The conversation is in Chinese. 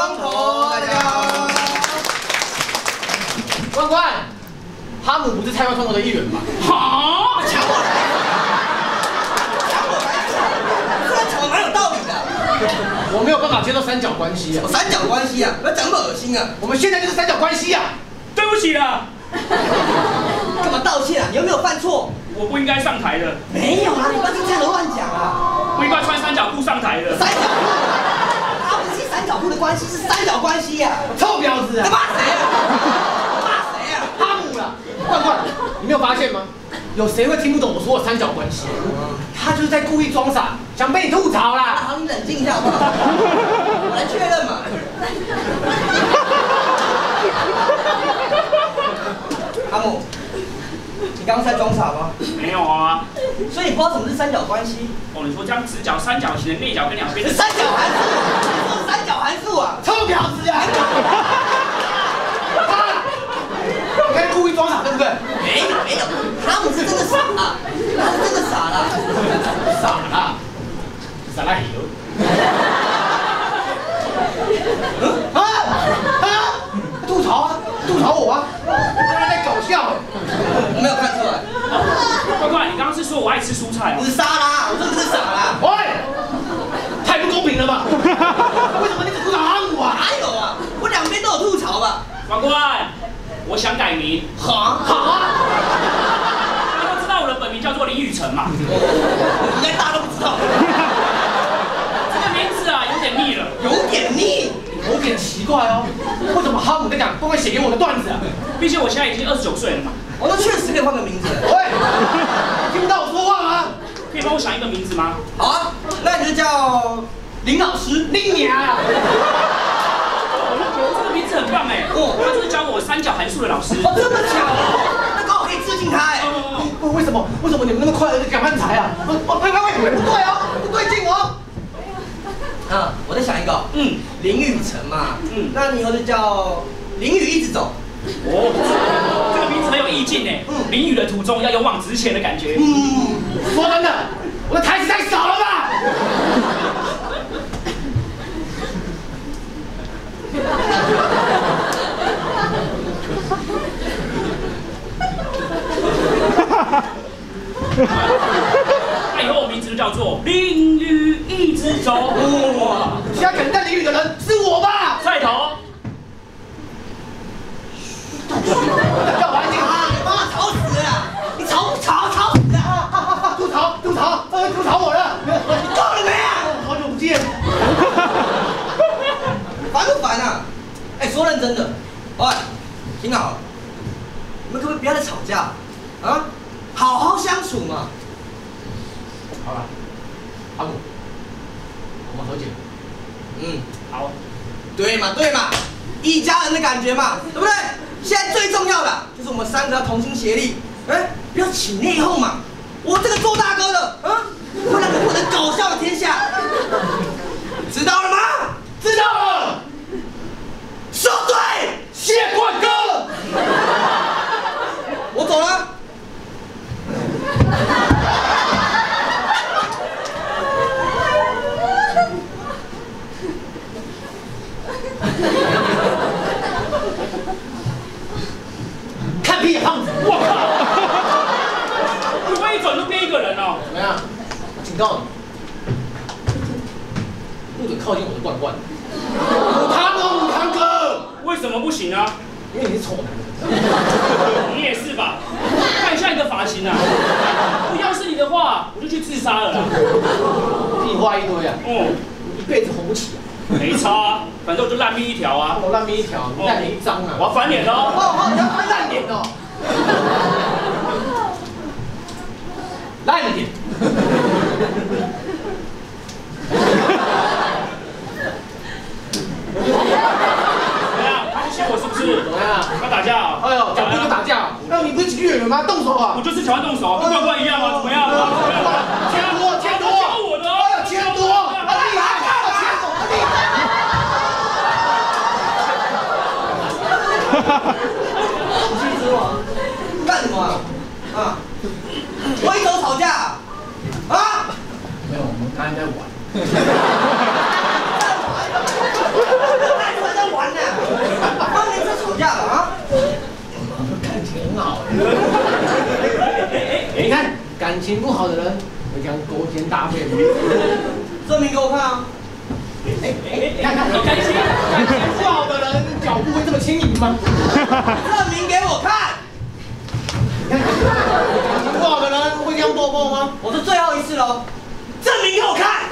光头，大家好。关关，哈姆不是菜瓜窗头的一员吗？好，抢我来，抢我来，这个抢蛮有道理的。我没有办法接受三角关系啊！三角关系啊？不要讲那么恶心啊！我们现在就是三角关系啊！对不起啊，干嘛道歉啊？你有没有犯错？我不应该上台的，没有啊，你不要听这样乱讲啊！不应该穿三角裤上台的。三角的关系，是三角关系呀、臭婊子啊！啊！骂谁啊？骂谁啊？哈姆啦！关关，你没有发现吗？有谁会听不懂我说的三角关系？他就是在故意装傻，想被你吐槽啦！好，你冷静一下好不好？我来确认嘛。阿姆，你刚刚在装傻吗？没有啊，所以你不知道什么是三角关系？哦，你说这样直角、三角形的内角跟两边的是三角函数，你说臭婊子啊！啊你看故意装傻对不对？没有没有，哈姆是真的傻啊，他是真的傻了。傻了，傻了油。啊啊！吐槽啊，吐槽我啊！刚才在搞笑哎。我没有看出来，乖乖，你刚刚是说我爱吃蔬菜哦？你是沙拉，我真的是傻啦。喂，太不公平了吧？为什么你只吐槽哈姆啊？哪有啊？我两边都有吐槽吧？乖乖，我想改名，好，好啊！大家都知道我的本名叫做林雨辰嘛。应该大家都不知道，这个名字啊有点腻了。有点腻。有点奇怪哦，为什么哈姆在讲关关写给我的段子啊？毕竟我现在已经二十九岁了嘛，我说确实可以换个名字。喂，听不到我说话吗？可以帮我想一个名字吗？好啊，那你就叫林老师。你娘啊！这个名字很棒哎，哦。他就是教我三角函数的老师。哦，这么巧哦，那刚好可以致敬他哎。为为什么？为什么你们那么快就赶慢才啊？哦哦，喂喂喂，不对哦，不对劲哦。啊，我再想一个。哦，嗯，林雨辰嘛，嗯。那你以后就叫淋雨一直走。哦，这个名字很有意境哎，淋雨的途中要勇往直前的感觉。嗯，说真的，我的台词太少了吧？那 以后我名字就叫做淋雨一直走。哇，现在可能在淋雨的人是我吧？菜头，叫我安静啊，你把我吵死了啦！你吵吵吵死了！啊！吐槽吐槽，呃，吐槽我了。你够了没啊？好久不见。烦不烦啊？哎，说认真的，喂，听好了，你们可不可以不要再吵架啊？好好相处嘛。好了，阿古，我们和解。嗯，好，对嘛对嘛，一家人的感觉嘛，对不对？现在最重要的就是我们三个要同心协力，哎，不要起内讧嘛。我这个做大哥的，啊，会让你获得搞笑的天下，知道了吗？知道了，说对，谢冠哥。我走了。看屁啊，胖子！我靠，你会一转就变一个人哦。怎么样？我警告你，不准靠近我的罐罐。母汤哥，母汤哥，为什么不行啊？因为你是丑男。你也是吧？看一下你的发型啊！要是你的话，我就去自杀了啦。屁话一堆啊，哦，一辈子红不起啊。没差啊，反正我就烂命一条啊。我烂命一条，你烂脸一张啊！我要翻脸！哦，你要翻烂脸哦，烂一点。怎么样？不信我是不是？怎么样？要打架啊？哎呦，讲这个打架？那你不是喜剧演员吗？动手啊我！就是喜欢动手，跟怪怪一样啊？怎么样？挥手吵架啊？没有，我们刚才在玩。哈哈哈！你们在玩呢？放的是吵架了啊？感情好。你看，感情不好的人会将勾肩搭背吗？证明给我看啊！你看，心。感情不好的人脚步会这么轻盈吗？将躲过吗？我是最后一次了，证明给我看。